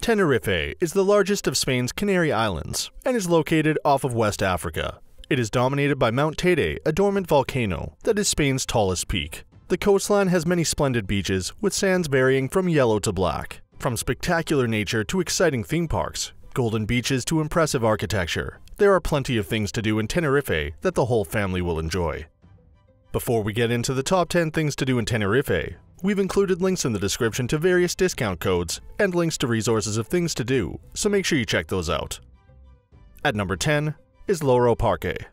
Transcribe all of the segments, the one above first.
Tenerife is the largest of Spain's Canary Islands and is located off of West Africa. It is dominated by Mount Teide, a dormant volcano that is Spain's tallest peak. The coastline has many splendid beaches, with sands varying from yellow to black. From spectacular nature to exciting theme parks, golden beaches to impressive architecture, there are plenty of things to do in Tenerife that the whole family will enjoy. Before we get into the top 10 things to do in Tenerife, we've included links in the description to various discount codes and links to resources of things to do, so make sure you check those out. At number 10 is Loro Parque.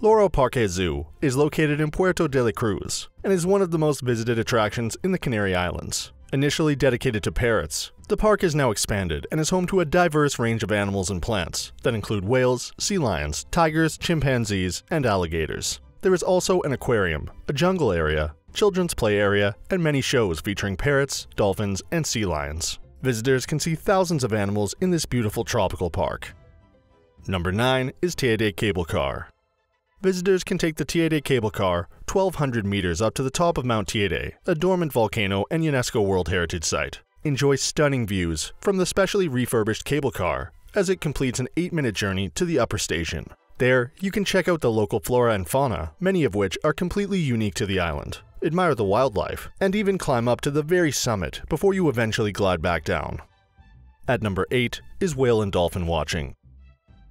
Loro Parque Zoo is located in Puerto de la Cruz and is one of the most visited attractions in the Canary Islands. Initially dedicated to parrots, the park is now expanded and is home to a diverse range of animals and plants that include whales, sea lions, tigers, chimpanzees, and alligators. There is also an aquarium, a jungle area, children's play area, and many shows featuring parrots, dolphins, and sea lions. Visitors can see thousands of animals in this beautiful tropical park. Number 9 is Teide Cable Car. Visitors can take the Teide Cable Car 1,200 meters up to the top of Mount Teide, a dormant volcano and UNESCO World Heritage Site. Enjoy stunning views from the specially refurbished cable car as it completes an 8-minute journey to the upper station. There, you can check out the local flora and fauna, many of which are completely unique to the island, admire the wildlife, and even climb up to the very summit before you eventually glide back down. At number 8 is whale and dolphin watching.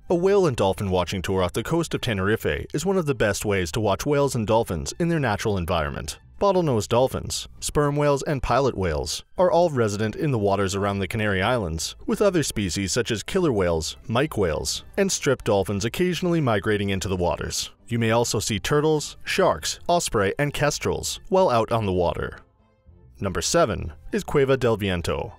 A whale and dolphin watching tour off the coast of Tenerife is one of the best ways to watch whales and dolphins in their natural environment. Bottlenose dolphins, sperm whales, and pilot whales are all resident in the waters around the Canary Islands, with other species such as killer whales, minke whales, and striped dolphins occasionally migrating into the waters. You may also see turtles, sharks, osprey, and kestrels while out on the water. Number 7 is Cueva del Viento.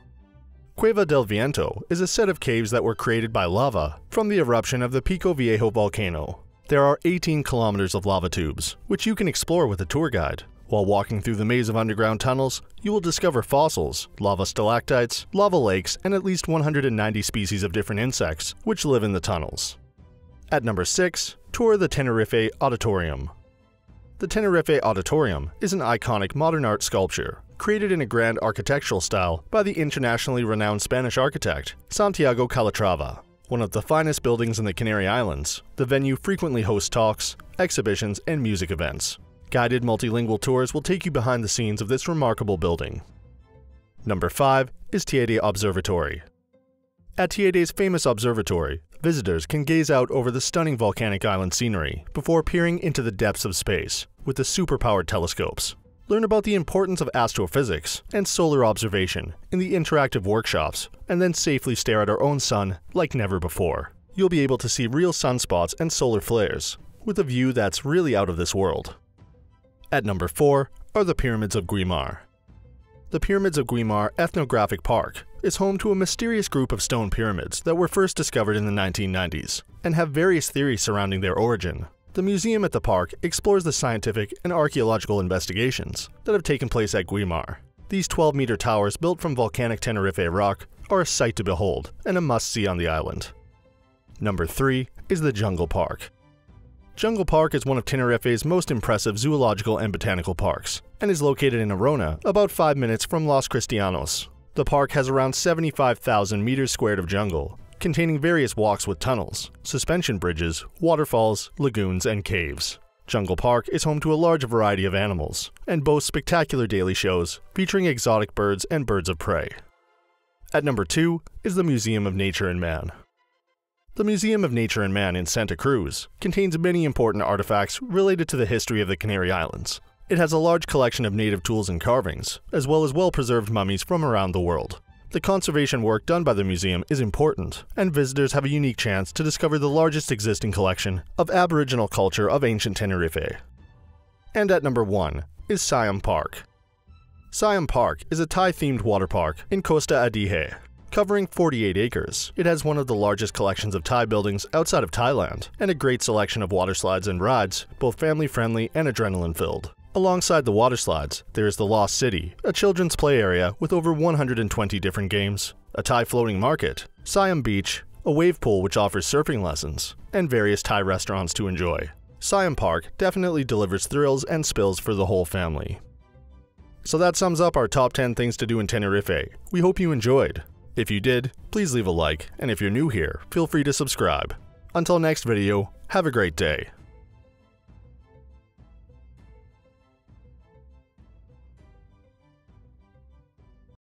Cueva del Viento is a set of caves that were created by lava from the eruption of the Pico Viejo volcano. There are 18 kilometers of lava tubes, which you can explore with a tour guide. While walking through the maze of underground tunnels, you will discover fossils, lava stalactites, lava lakes, and at least 190 species of different insects which live in the tunnels. At number 6, tour the Tenerife Auditorium. The Tenerife Auditorium is an iconic modern art sculpture created in a grand architectural style by the internationally renowned Spanish architect Santiago Calatrava. One of the finest buildings in the Canary Islands, the venue frequently hosts talks, exhibitions, and music events. Guided multilingual tours will take you behind the scenes of this remarkable building. Number 5 is Teide Observatory. At Teide's famous observatory, visitors can gaze out over the stunning volcanic island scenery before peering into the depths of space with the superpowered telescopes. Learn about the importance of astrophysics and solar observation in the interactive workshops, and then safely stare at our own sun like never before. You'll be able to see real sunspots and solar flares, with a view that's really out of this world. At number 4 are the Pyramids of Güímar. The Pyramids of Güímar Ethnographic Park is home to a mysterious group of stone pyramids that were first discovered in the 1990s and have various theories surrounding their origin. The museum at the park explores the scientific and archaeological investigations that have taken place at Güímar. These 12 meter towers built from volcanic Tenerife rock are a sight to behold and a must see on the island. Number 3 is the Jungle Park. Jungle Park is one of Tenerife's most impressive zoological and botanical parks, and is located in Arona, about 5 minutes from Los Cristianos. The park has around 75,000 meters squared of jungle, containing various walks with tunnels, suspension bridges, waterfalls, lagoons, and caves. Jungle Park is home to a large variety of animals, and boasts spectacular daily shows featuring exotic birds and birds of prey. At number 2 is the Museum of Nature and Man. The Museum of Nature and Man in Santa Cruz contains many important artifacts related to the history of the Canary Islands. It has a large collection of native tools and carvings, as well as well-preserved mummies from around the world. The conservation work done by the museum is important, and visitors have a unique chance to discover the largest existing collection of Aboriginal culture of ancient Tenerife. And at number 1 is Siam Park. Siam Park is a Thai-themed water park in Costa Adeje. Covering 48 acres, it has one of the largest collections of Thai buildings outside of Thailand, and a great selection of water slides and rides, both family-friendly and adrenaline-filled. Alongside the water slides, there is the Lost City, a children's play area with over 120 different games, a Thai floating market, Siam Beach, a wave pool which offers surfing lessons, and various Thai restaurants to enjoy. Siam Park definitely delivers thrills and spills for the whole family. So that sums up our top 10 things to do in Tenerife. We hope you enjoyed. If you did, please leave a like, and if you're new here, feel free to subscribe. Until next video, have a great day.